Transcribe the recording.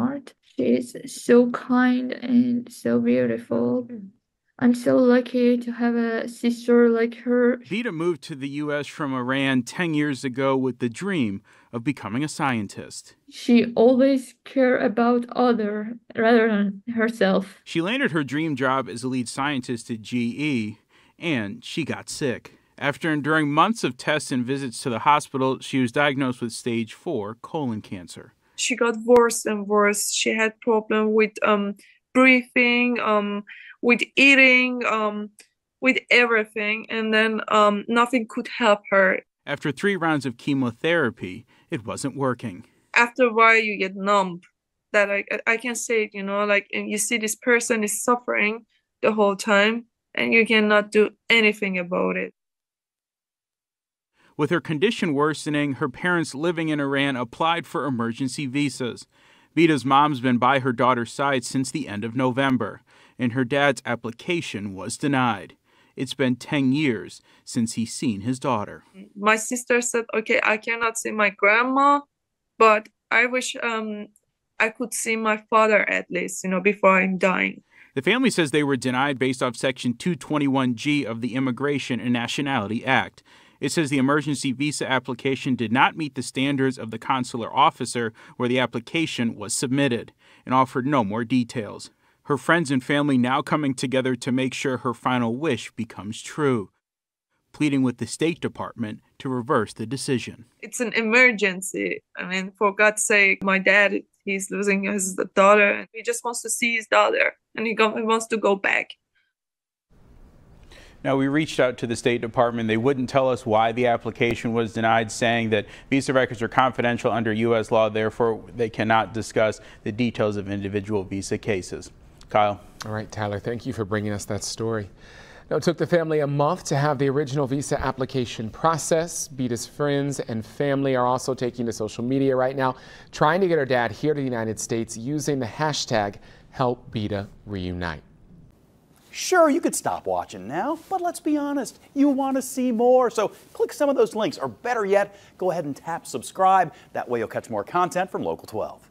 smart. She's so kind and so beautiful. I'm so lucky to have a sister like her. Vida moved to the U.S. from Iran 10 years ago with the dream of becoming a scientist. She always cared about other rather than herself. She landed her dream job as a lead scientist at GE, and she got sick. After enduring months of tests and visits to the hospital, she was diagnosed with stage 4 colon cancer. She got worse and worse. She had problem with um, breathing, um, with eating, um, with everything, and then um, nothing could help her. After three rounds of chemotherapy, it wasn't working. After a while, you get numb. That I I can say it, you know, like and you see this person is suffering the whole time, and you cannot do anything about it. With her condition worsening, her parents living in Iran applied for emergency visas. Vida's mom's been by her daughter's side since the end of November and her dad's application was denied. It's been 10 years since he's seen his daughter. My sister said, Okay, I cannot see my grandma, but I wish um, I could see my father at least, you know, before I'm dying. The family says they were denied based off Section 221G of the Immigration and Nationality Act. It says the emergency visa application did not meet the standards of the consular officer where the application was submitted and offered no more details her friends and family now coming together to make sure her final wish becomes true, pleading with the State Department to reverse the decision. It's an emergency. I mean, for God's sake, my dad, he's losing his daughter. He just wants to see his daughter and he, go, he wants to go back. Now, we reached out to the State Department. They wouldn't tell us why the application was denied, saying that visa records are confidential under U.S. law, therefore, they cannot discuss the details of individual visa cases. Kyle. All right, Tyler, thank you for bringing us that story. Now, it took the family a month to have the original visa application process. Vida's friends and family are also taking to social media right now, trying to get her dad here to the United States using the hashtag HelpVidaReunite. Sure, you could stop watching now, but let's be honest, you want to see more. So click some of those links, or better yet, go ahead and tap subscribe. That way you'll catch more content from Local 12.